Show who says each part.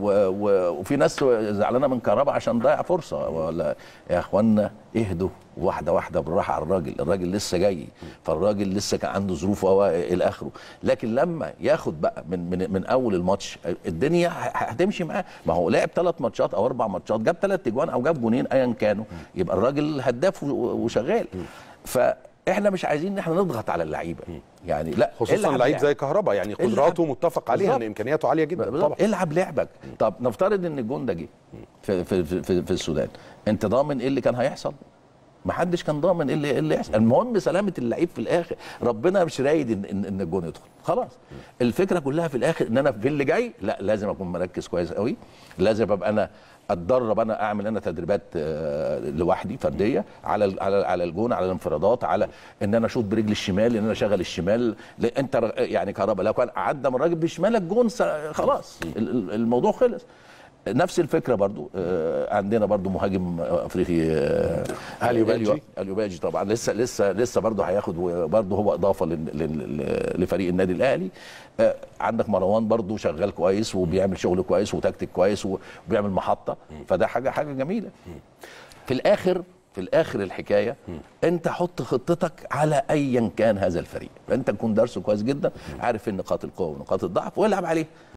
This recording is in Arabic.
Speaker 1: وفي ناس زعلانة من كهربا عشان ضيع فرصة. ولا يا اخوانا اهدوا واحدة واحدة بالراحة على الراجل. الراجل لسه جاي فالراجل لسه كان عنده ظروف إلى آخره. لكن لما ياخد بقى من من, من أول الماتش الدنيا هتمشي معاه. ما هو لعب ثلاث ماتشات أو أربع ماتشات جاب ثلاث اجوان أو جاب جونين ايا كانوا. يبقى الراجل هداف وشغال. فاحنا مش عايزين إن إحنا نضغط على اللعيبة. يعني لا
Speaker 2: خصوصا لعيب
Speaker 1: لعب.
Speaker 2: زي كهربا يعني. قدراته متفق عليها
Speaker 1: إن.
Speaker 2: إمكانياته عالية جدا. طبعا.
Speaker 1: العب لعبك. طب نفترض إن الجون ده جه في, في, في, في, في السودان. انت ضامن إيه اللي كان هيحصل؟ ما حدش كان ضامن إيه اللي, إيه اللي يحصل. المهم سلامة اللعيب في الآخر. ربنا مش رايد ان, إن, إن الجون يدخل. خلاص. الفكرة كلها في الآخر إن أنا في اللي جاي لا لازم أكون مركز كويس قوي. لازم أبقى أنا أتدرب أنا أعمل أنا تدريبات آه، لوحدي فردية على على على الجون على الانفرادات على إن أنا أشوط برجلي الشمال إن أنا أشغل الشمال. أنت يعني كهربا لو كان عدى من الراجل بشمالك جون خلاص. ال- ال- الموضوع خلص. نفس الفكرة برضو آه، عندنا برضو مهاجم أفريقي آه،
Speaker 2: أليو باجي.
Speaker 1: اليو- أليو باجي طبعا. لسه لسه لسه برضه هياخد برضه هو إضافة لفريق النادي الأهلي. آه، عندك مروان برضه شغال كويس وبيعمل شغل كويس وتكتيك كويس وبيعمل محطة. فده حاجة حاجة جميلة. في الآخر في الآخر الحكاية أنت حط خطتك على ايا كان هذا الفريق. أنت تكون درسه كويس جدا عارف إيه نقاط القوة ونقاط الضعف والعب عليه.